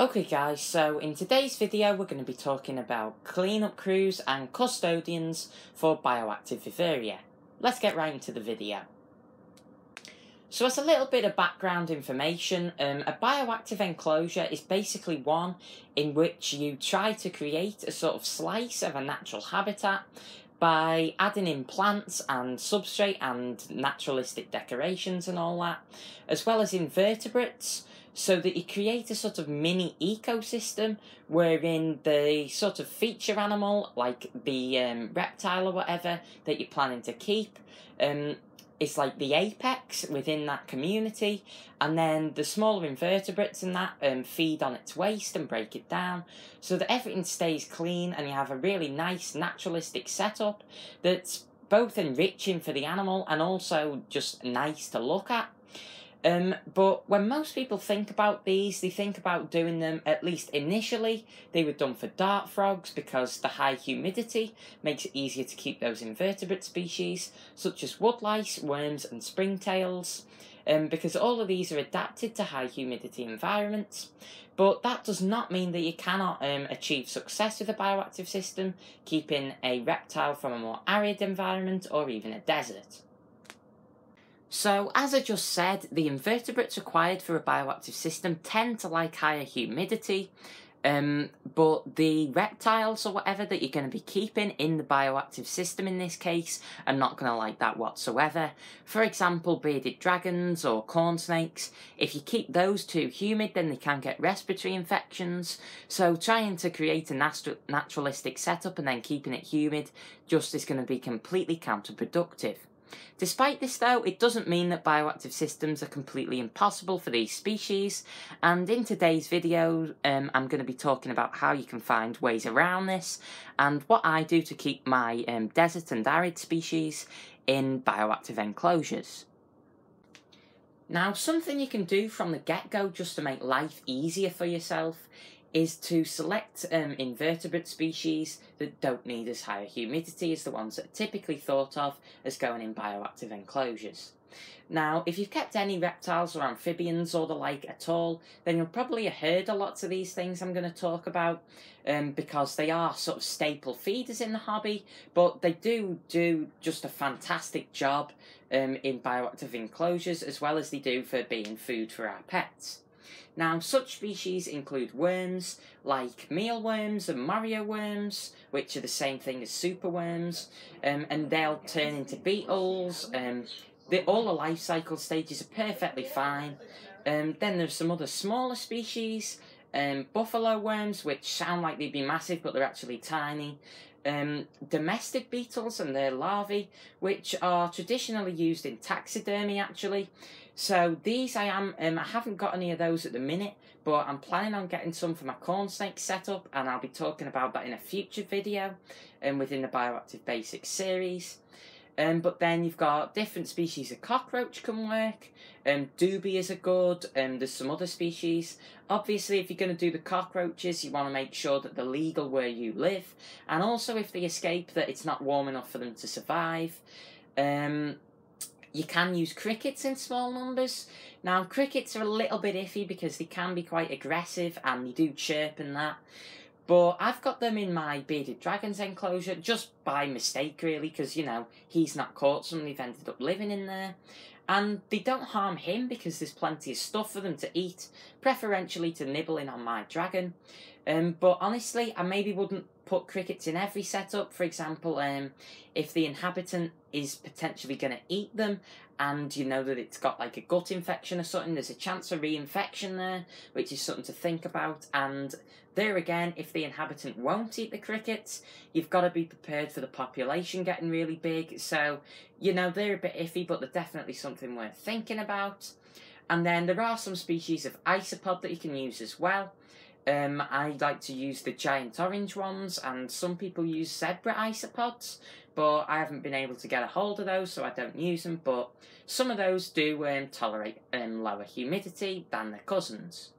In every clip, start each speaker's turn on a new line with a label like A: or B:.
A: Okay guys, so in today's video we're going to be talking about cleanup crews and custodians for bioactive vivaria. Let's get right into the video. So as a little bit of background information, um, a bioactive enclosure is basically one in which you try to create a sort of slice of a natural habitat by adding in plants and substrate and naturalistic decorations and all that, as well as invertebrates, so that you create a sort of mini ecosystem wherein the sort of feature animal, like the um, reptile or whatever that you're planning to keep, um, is like the apex within that community, and then the smaller invertebrates and that um, feed on its waste and break it down, so that everything stays clean and you have a really nice naturalistic setup that's both enriching for the animal and also just nice to look at. Um, but when most people think about these, they think about doing them, at least initially, they were done for dart frogs because the high humidity makes it easier to keep those invertebrate species, such as woodlice, worms, and springtails, um, because all of these are adapted to high humidity environments. But that does not mean that you cannot um, achieve success with a bioactive system, keeping a reptile from a more arid environment or even a desert. So, as I just said, the invertebrates required for a bioactive system tend to like higher humidity, um, but the reptiles or whatever that you're going to be keeping in the bioactive system in this case are not going to like that whatsoever. For example, bearded dragons or corn snakes, if you keep those too humid, then they can get respiratory infections. So, trying to create a natu naturalistic setup and then keeping it humid just is going to be completely counterproductive. Despite this though, it doesn't mean that bioactive systems are completely impossible for these species, and in today's video um, I'm going to be talking about how you can find ways around this, and what I do to keep my um, desert and arid species in bioactive enclosures. Now, something you can do from the get-go just to make life easier for yourself is to select um, invertebrate species that don't need as high a humidity as the ones that are typically thought of as going in bioactive enclosures. Now, if you've kept any reptiles or amphibians or the like at all, then you'll probably have heard a lot of these things I'm going to talk about um, because they are sort of staple feeders in the hobby, but they do do just a fantastic job um, in bioactive enclosures as well as they do for being food for our pets. Now, such species include worms like mealworms and morio worms, which are the same thing as superworms, um, and they'll turn into beetles. Um, the, all the life cycle stages are perfectly fine. Um, then there's some other smaller species, um, buffalo worms, which sound like they'd be massive, but they're actually tiny. Um, dermestid beetles and their larvae, which are traditionally used in taxidermy actually. So these I am, um, I haven't got any of those at the minute, but I'm planning on getting some for my corn snake setup, and I'll be talking about that in a future video, um, within the Bioactive Basics series. Um, but then you've got different species of cockroach can work. Um, dubias are good. Um, there's some other species. Obviously, if you're going to do the cockroaches, you want to make sure that they're legal where you live. And also, if they escape, that it's not warm enough for them to survive. Um, you can use crickets in small numbers. Now, crickets are a little bit iffy because they can be quite aggressive and they do chirp and that. But I've got them in my bearded dragons enclosure just by mistake, really, because, you know, he's not caught some, they've ended up living in there. And they don't harm him because there's plenty of stuff for them to eat, preferentially to nibbling on my dragon. Um, but honestly, I maybe wouldn't put crickets in every setup. For example, um, if the inhabitant is potentially going to eat them and you know that it's got like a gut infection or something, there's a chance of reinfection there, which is something to think about. And there again, if the inhabitant won't eat the crickets, you've got to be prepared for the population getting really big. So, you know, they're a bit iffy, but they're definitely something worth thinking about. And then there are some species of isopod that you can use as well. Um, I like to use the giant orange ones, and some people use zebra isopods, but I haven't been able to get a hold of those, so I don't use them. But some of those do um, tolerate um, lower humidity than their cousins.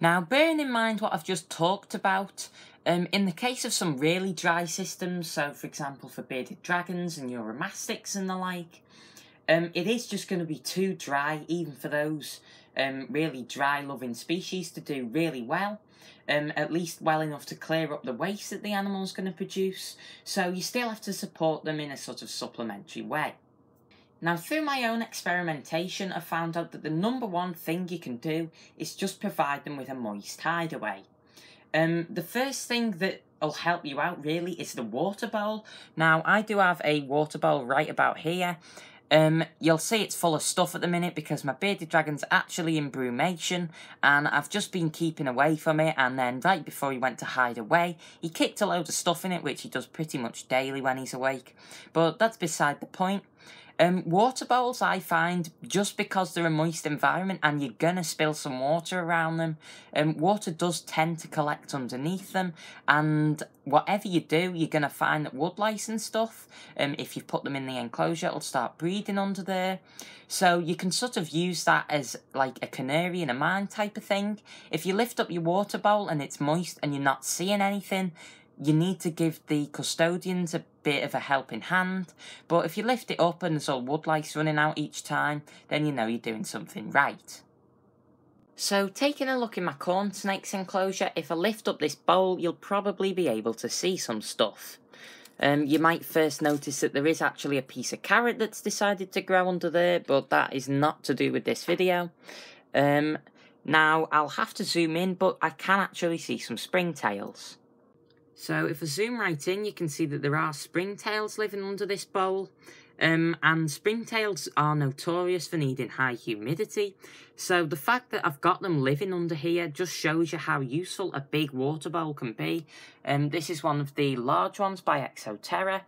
A: Now, bearing in mind what I've just talked about, um, in the case of some really dry systems, so for example for bearded dragons and uromastyx and the like, um, it is just going to be too dry even for those um, really dry loving species to do really well. Um, at least well enough to clear up the waste that the animal's going to produce, so you still have to support them in a sort of supplementary way. Now, through my own experimentation, I found out that the number one thing you can do is just provide them with a moist hideaway. Um, the first thing that will help you out really is the water bowl. Now, I do have a water bowl right about here. Um, you'll see it's full of stuff at the minute because my bearded dragon's actually in brumation and I've just been keeping away from it and then right before he went to hide away, he kicked a load of stuff in it which he does pretty much daily when he's awake. But that's beside the point. Um, water bowls, I find, just because they're a moist environment and you're going to spill some water around them, um, water does tend to collect underneath them. And whatever you do, you're going to find that woodlice and stuff, um, if you put them in the enclosure, it'll start breeding under there. So you can sort of use that as like a canary in a mine type of thing. If you lift up your water bowl and it's moist and you're not seeing anything, you need to give the custodians a bit of a helping hand. But if you lift it up and there's all woodlice running out each time, then you know you're doing something right. So taking a look in my corn snakes enclosure, if I lift up this bowl, you'll probably be able to see some stuff. Um, you might first notice that there is actually a piece of carrot that's decided to grow under there, but that is not to do with this video. Um, now, I'll have to zoom in, but I can actually see some springtails. So if I zoom right in, you can see that there are springtails living under this bowl. Um, and springtails are notorious for needing high humidity. So the fact that I've got them living under here just shows you how useful a big water bowl can be. Um, this is one of the large ones by Exo Terra.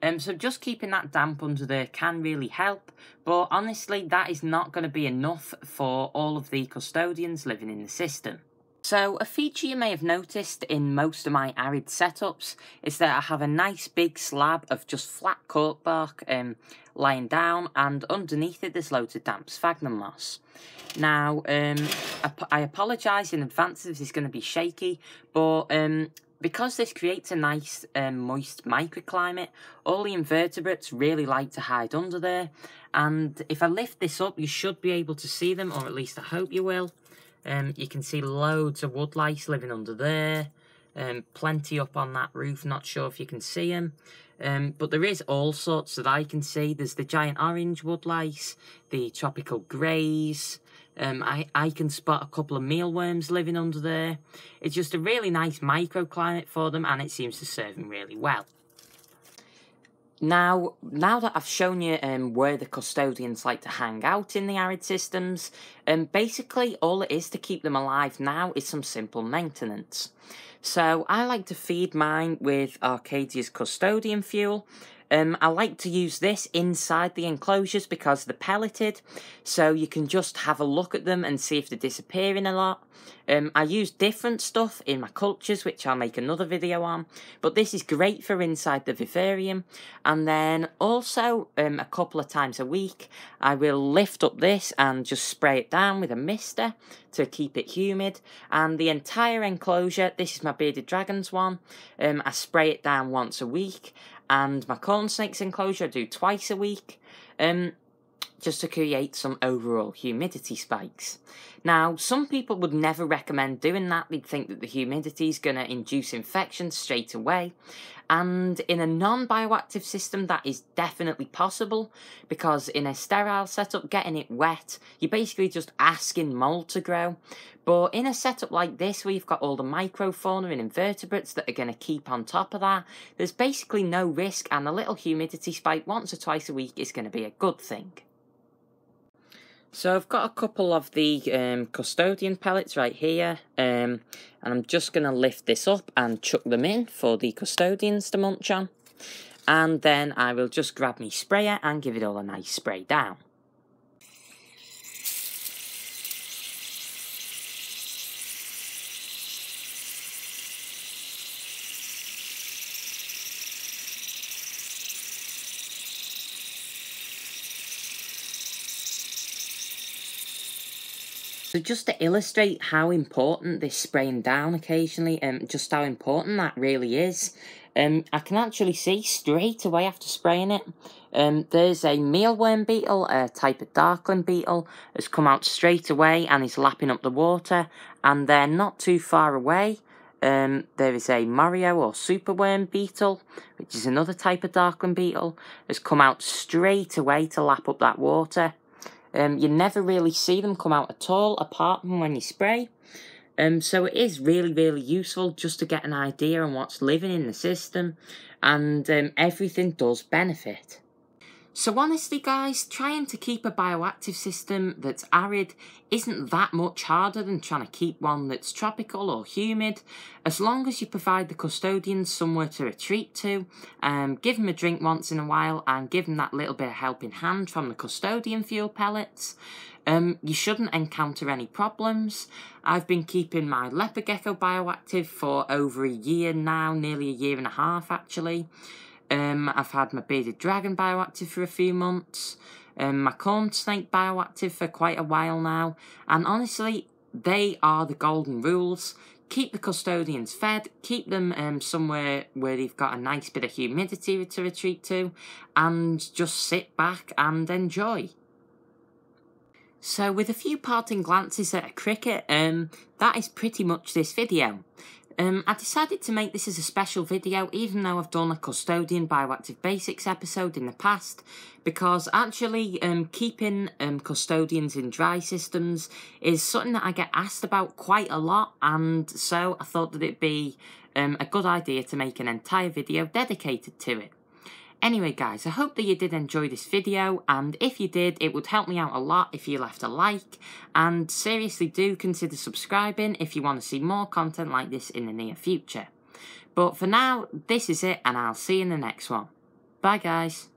A: Um, so just keeping that damp under there can really help, but honestly that is not going to be enough for all of the custodians living in the system. So a feature you may have noticed in most of my arid setups is that I have a nice big slab of just flat cork bark um, lying down and underneath it there's loads of damp sphagnum moss. Now, um, I, I apologise in advance if this is going to be shaky, but um, because this creates a nice um, moist microclimate, all the invertebrates really like to hide under there. And if I lift this up, you should be able to see them, or at least I hope you will. Um, you can see loads of woodlice living under there. Um, plenty up on that roof, not sure if you can see them. Um, but there is all sorts that I can see. There's the giant orange woodlice, the tropical greys. Um, I, I can spot a couple of mealworms living under there. It's just a really nice microclimate for them and it seems to serve them really well. Now, now that I've shown you um, where the custodians like to hang out in the arid systems, um, basically all it is to keep them alive now is some simple maintenance. So I like to feed mine with Arcadia's custodian fuel, um, I like to use this inside the enclosures because they're pelleted, so you can just have a look at them and see if they're disappearing a lot. Um, I use different stuff in my cultures, which I'll make another video on, but this is great for inside the vivarium. And then also, um, a couple of times a week, I will lift up this and just spray it down with a mister to keep it humid. And the entire enclosure, this is my bearded dragons one, um, I spray it down once a week and my corn snakes enclosure I do twice a week. Um, just to create some overall humidity spikes. Now, some people would never recommend doing that. They'd think that the humidity is going to induce infections straight away. And in a non-bioactive system, that is definitely possible because in a sterile setup, getting it wet, you're basically just asking mold to grow. But in a setup like this, where you've got all the microfauna and invertebrates that are going to keep on top of that, there's basically no risk and a little humidity spike once or twice a week is going to be a good thing. So I've got a couple of the um, custodian pellets right here, um, and I'm just going to lift this up and chuck them in for the custodians to munch on. And then I will just grab my sprayer and give it all a nice spray down. So just to illustrate how important this spraying down occasionally, um, just how important that really is, Um, I can actually see straight away after spraying it. Um, there's a mealworm beetle, a type of darkling beetle, has come out straight away and is lapping up the water. And they're not too far away. Um, there is a morio or superworm beetle, which is another type of darkling beetle, has come out straight away to lap up that water. Um, you never really see them come out at all, apart from when you spray. Um, so it is really, really useful just to get an idea on what's living in the system, and um, everything does benefit. So honestly guys, trying to keep a bioactive system that's arid isn't that much harder than trying to keep one that's tropical or humid, as long as you provide the custodians somewhere to retreat to, um, give them a drink once in a while and give them that little bit of helping hand from the custodian fuel pellets. Um, you shouldn't encounter any problems. I've been keeping my leopard gecko bioactive for over a year now, nearly a year and a half actually. Um, I've had my bearded dragon bioactive for a few months. Um, my corn snake bioactive for quite a while now. And honestly, they are the golden rules. Keep the custodians fed, keep them um, somewhere where they've got a nice bit of humidity to retreat to, and just sit back and enjoy. So with a few parting glances at a cricket, um, that is pretty much this video. Um, I decided to make this as a special video even though I've done a Custodian Bioactive Basics episode in the past because actually um, keeping um, custodians in dry systems is something that I get asked about quite a lot and so I thought that it'd be um, a good idea to make an entire video dedicated to it. Anyway guys, I hope that you did enjoy this video and if you did, it would help me out a lot if you left a like and seriously do consider subscribing if you want to see more content like this in the near future. But for now, this is it and I'll see you in the next one. Bye guys.